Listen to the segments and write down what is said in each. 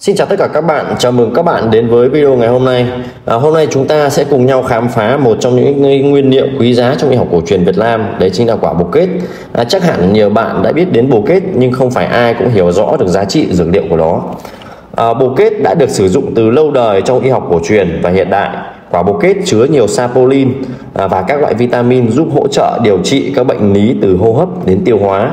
Xin chào tất cả các bạn, chào mừng các bạn đến với video ngày hôm nay. À, hôm nay chúng ta sẽ cùng nhau khám phá một trong những nguyên liệu quý giá trong y học cổ truyền Việt Nam, đấy chính là quả bồ kết. À, chắc hẳn nhiều bạn đã biết đến bồ kết nhưng không phải ai cũng hiểu rõ được giá trị dược liệu của nó. À, bồ kết đã được sử dụng từ lâu đời trong y học cổ truyền và hiện đại. Quả bồ kết chứa nhiều sapolin à, và các loại vitamin giúp hỗ trợ điều trị các bệnh lý từ hô hấp đến tiêu hóa.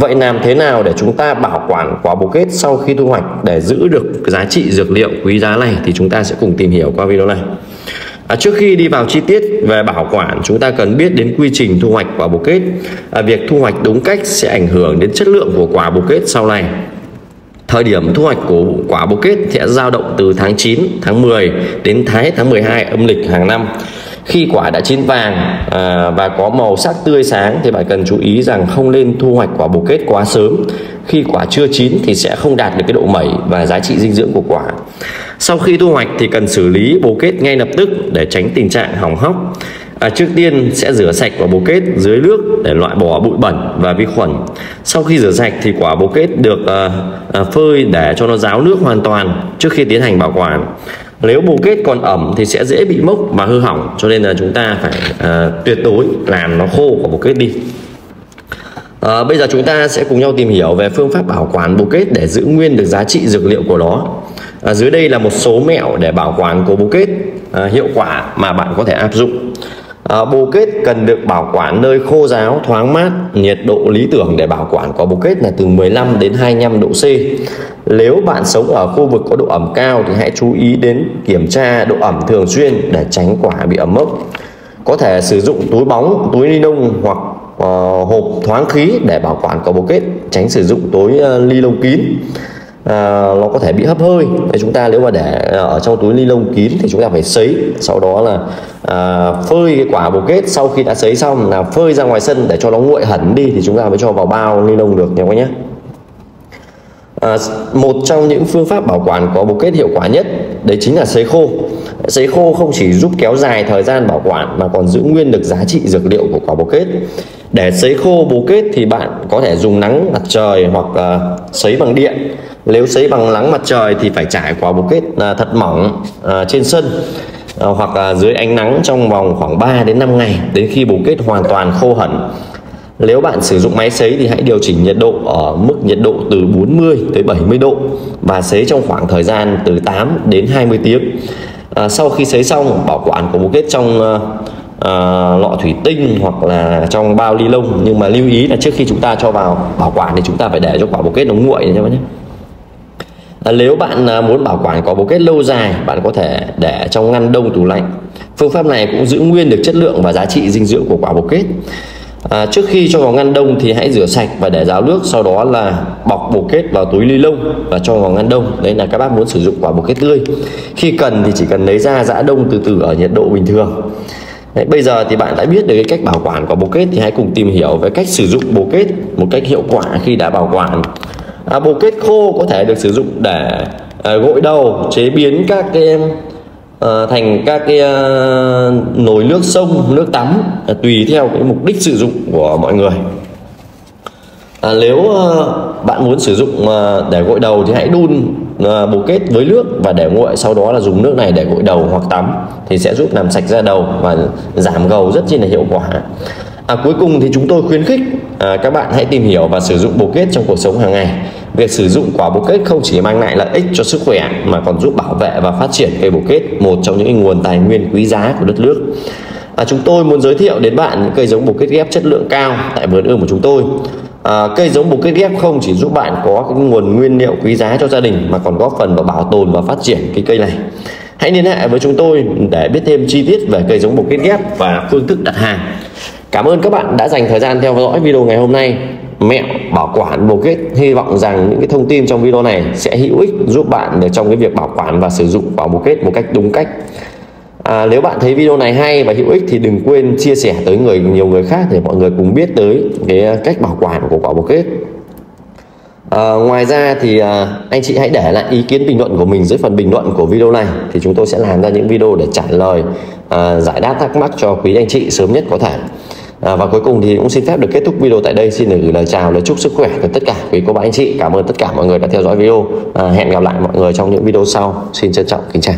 Vậy làm thế nào để chúng ta bảo quản quả bồ kết sau khi thu hoạch để giữ được giá trị dược liệu quý giá này thì chúng ta sẽ cùng tìm hiểu qua video này. À, trước khi đi vào chi tiết về bảo quản chúng ta cần biết đến quy trình thu hoạch quả bồ kết. À, việc thu hoạch đúng cách sẽ ảnh hưởng đến chất lượng của quả bồ kết sau này. Thời điểm thu hoạch của quả bồ kết sẽ dao động từ tháng 9, tháng 10 đến thái tháng 12 âm lịch hàng năm khi quả đã chín vàng à, và có màu sắc tươi sáng thì bạn cần chú ý rằng không nên thu hoạch quả bồ kết quá sớm. Khi quả chưa chín thì sẽ không đạt được cái độ mẩy và giá trị dinh dưỡng của quả. Sau khi thu hoạch thì cần xử lý bồ kết ngay lập tức để tránh tình trạng hỏng hóc. À, trước tiên sẽ rửa sạch quả bồ kết dưới nước để loại bỏ bụi bẩn và vi khuẩn. Sau khi rửa sạch thì quả bồ kết được à, à, phơi để cho nó ráo nước hoàn toàn trước khi tiến hành bảo quản nếu bồ kết còn ẩm thì sẽ dễ bị mốc và hư hỏng cho nên là chúng ta phải à, tuyệt đối làm nó khô của bồ kết đi. À, bây giờ chúng ta sẽ cùng nhau tìm hiểu về phương pháp bảo quản bồ kết để giữ nguyên được giá trị dược liệu của nó. À, dưới đây là một số mẹo để bảo quản của bồ kết à, hiệu quả mà bạn có thể áp dụng. À, bồ kết cần được bảo quản nơi khô ráo, thoáng mát, nhiệt độ lý tưởng để bảo quản quả bồ kết là từ 15 đến 25 độ C. Nếu bạn sống ở khu vực có độ ẩm cao thì hãy chú ý đến kiểm tra độ ẩm thường xuyên để tránh quả bị ẩm mốc. Có thể sử dụng túi bóng, túi ni lông hoặc uh, hộp thoáng khí để bảo quản quả bồ kết, tránh sử dụng túi uh, ni lông kín à, nó có thể bị hấp hơi. Thì chúng ta nếu mà để ờ, ở trong túi ni lông kín thì chúng ta phải sấy. Sau đó là à, phơi cái quả bồ kết sau khi đã sấy xong là phơi ra ngoài sân để cho nó nguội hẳn đi thì chúng ta mới cho vào bao ni lông được nha các nhé. À, một trong những phương pháp bảo quản có bồ kết hiệu quả nhất đấy chính là sấy khô. Sấy khô không chỉ giúp kéo dài thời gian bảo quản mà còn giữ nguyên được giá trị dược liệu của quả bồ kết. Để sấy khô bồ kết thì bạn có thể dùng nắng mặt trời hoặc uh, sấy bằng điện nếu sấy bằng nắng mặt trời thì phải trải quả một kết à, thật mỏng à, trên sân à, hoặc à, dưới ánh nắng trong vòng khoảng 3 đến 5 ngày đến khi bồ kết hoàn toàn khô hẳn nếu bạn sử dụng máy sấy thì hãy điều chỉnh nhiệt độ ở mức nhiệt độ từ 40 tới 70 độ và sấy trong khoảng thời gian từ 8 đến 20 tiếng. À, sau khi sấy xong, bảo quản của bồ kết trong à, à, lọ thủy tinh hoặc là trong bao ly lông nhưng mà lưu ý là trước khi chúng ta cho vào bảo quản thì chúng ta phải để cho quả bồ kết nó nguội nhé các bạn nhé. À, nếu bạn à, muốn bảo quản có bồ kết lâu dài, bạn có thể để trong ngăn đông tủ lạnh. Phương pháp này cũng giữ nguyên được chất lượng và giá trị dinh dưỡng của quả bồ kết. À, trước khi cho vào ngăn đông thì hãy rửa sạch và để ráo nước sau đó là bọc bồ kết vào túi ni lông và cho vào ngăn đông đấy là các bác muốn sử dụng quả bồ kết tươi khi cần thì chỉ cần lấy ra giã đông từ từ ở nhiệt độ bình thường Đấy, bây giờ thì bạn đã biết được cái cách bảo quản quả bồ kết thì hãy cùng tìm hiểu về cách sử dụng bồ kết một cách hiệu quả khi đã bảo quản à, bồ kết khô có thể được sử dụng để à, gội đầu chế biến các cái à, thành các cái à, nồi nước sông nước tắm à, tùy theo cái mục đích sử dụng của mọi người. À, nếu à, bạn muốn sử dụng à, để gội đầu thì hãy đun à, bồ kết với nước và để nguội sau đó là dùng nước này để gội đầu hoặc tắm thì sẽ giúp làm sạch da đầu và giảm gầu rất chi là hiệu quả. À, cuối cùng thì chúng tôi khuyến khích à, các bạn hãy tìm hiểu và sử dụng bồ kết trong cuộc sống hàng ngày. Việc sử dụng quả bồ kết không chỉ mang lại lợi ích cho sức khỏe mà còn giúp bảo vệ và phát triển cây bồ kết, một trong những nguồn tài nguyên quý giá của đất nước. À, chúng tôi muốn giới thiệu đến bạn những cây giống bồ kết ghép chất lượng cao tại vườn ươm của chúng tôi. À, cây giống bồ kết ghép không chỉ giúp bạn có cái nguồn nguyên liệu quý giá cho gia đình mà còn góp phần vào bảo tồn và phát triển cái cây này. Hãy liên hệ với chúng tôi để biết thêm chi tiết về cây giống bồ kết ghép và phương thức đặt hàng. Cảm ơn các bạn đã dành thời gian theo dõi video ngày hôm nay. Mẹo bảo quản bồ kết hy vọng rằng những cái thông tin trong video này sẽ hữu ích giúp bạn để trong cái việc bảo quản và sử dụng quả bồ kết một cách đúng cách. À, nếu bạn thấy video này hay và hữu ích thì đừng quên chia sẻ tới người nhiều người khác để mọi người cùng biết tới cái à, cách bảo quản của quả bồ kết. À, ngoài ra thì à, anh chị hãy để lại ý kiến bình luận của mình dưới phần bình luận của video này thì chúng tôi sẽ làm ra những video để trả lời à, giải đáp thắc mắc cho quý anh chị sớm nhất có thể à, và cuối cùng thì cũng xin phép được kết thúc video tại đây. Xin được gửi lời chào lời chúc sức khỏe tới tất cả quý cô bác anh chị. Cảm ơn tất cả mọi người đã theo dõi video. À, hẹn gặp lại mọi người trong những video sau. Xin trân trọng kính chào.